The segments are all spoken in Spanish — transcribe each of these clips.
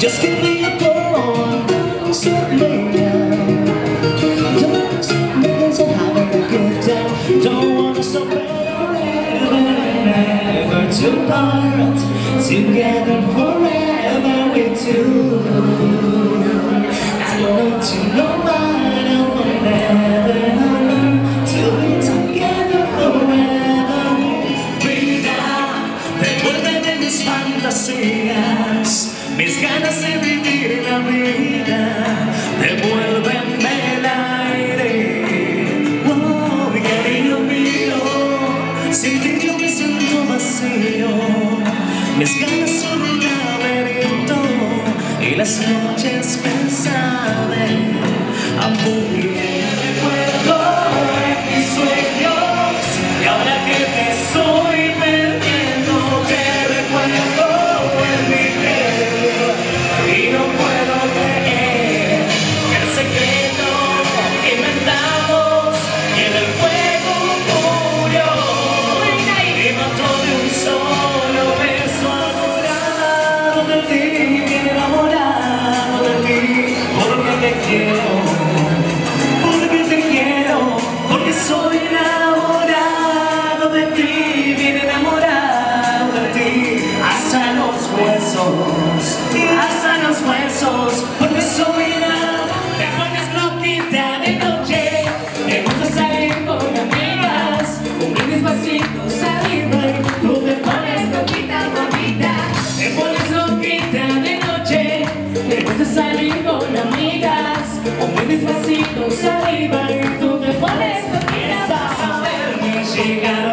Just give me a door, sit me down. Don't stop looking so having a good time. Don't wanna stop forever, never to part. Together forever we two. Don't you know forever? Till we together forever we be down. Recuerden de mis fantasías. Mis ganas de vivir la vida. Devuélveme huesos, porque soy enamorado. Te pones loquita de noche, te gusta salir con amigas, un brindis vasitos arriba y tú te pones loquita, bonita. Te pones loquita de noche, te gusta salir con amigas, un brindis vasitos arriba y tú te pones loquita. Vas a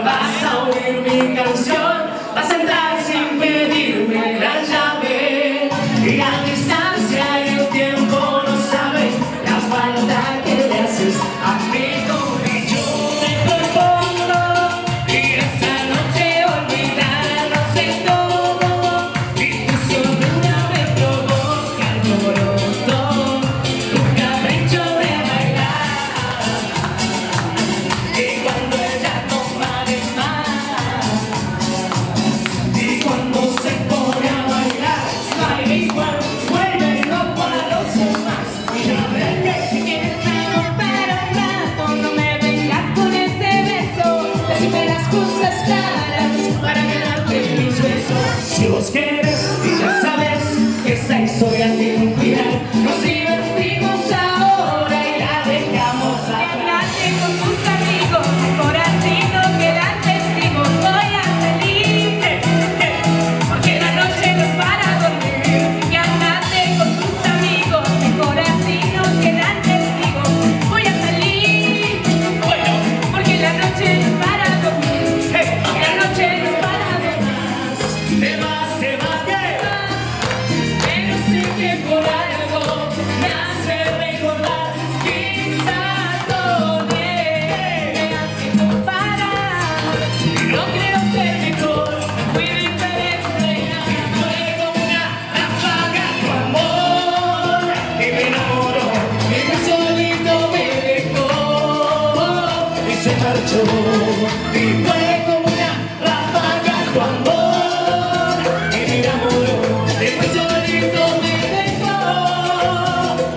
tu amor. Y me enamoró y muy solito me dejó.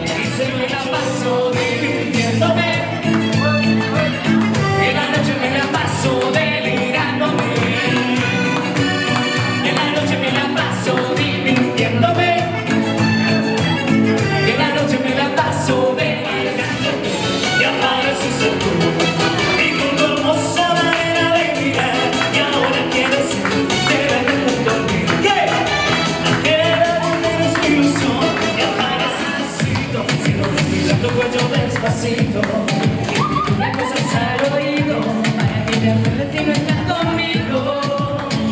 Y se me la pasó divirtiéndome. En la noche me la paso delirándome. En la noche me la paso divirtiéndome. En la noche me la paso delirándome despacito. Una cosa al oído para que te acuerdes si no estás conmigo.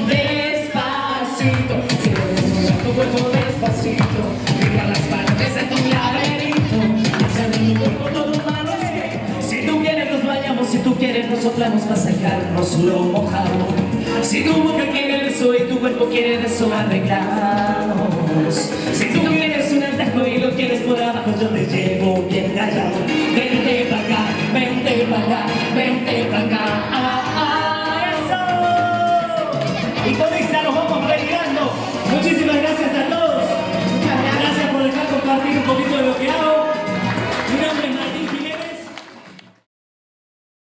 despacito sigo respirando cuello despacito mira las paredes de tu laberinto. Hacia mi cuerpo todo que si tú quieres nos bañamos si tú quieres nos soplamos para sacarnos lo mojado. Si tu boca quiere beso y tu cuerpo quiere beso arreglamos. Si tú curaba que yo te llevo bien callado. Vente para acá, vente para acá, vente para acá. Ah, ah, eso. Y con esta nos vamos.